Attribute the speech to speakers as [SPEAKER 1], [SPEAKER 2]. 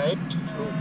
[SPEAKER 1] right? True.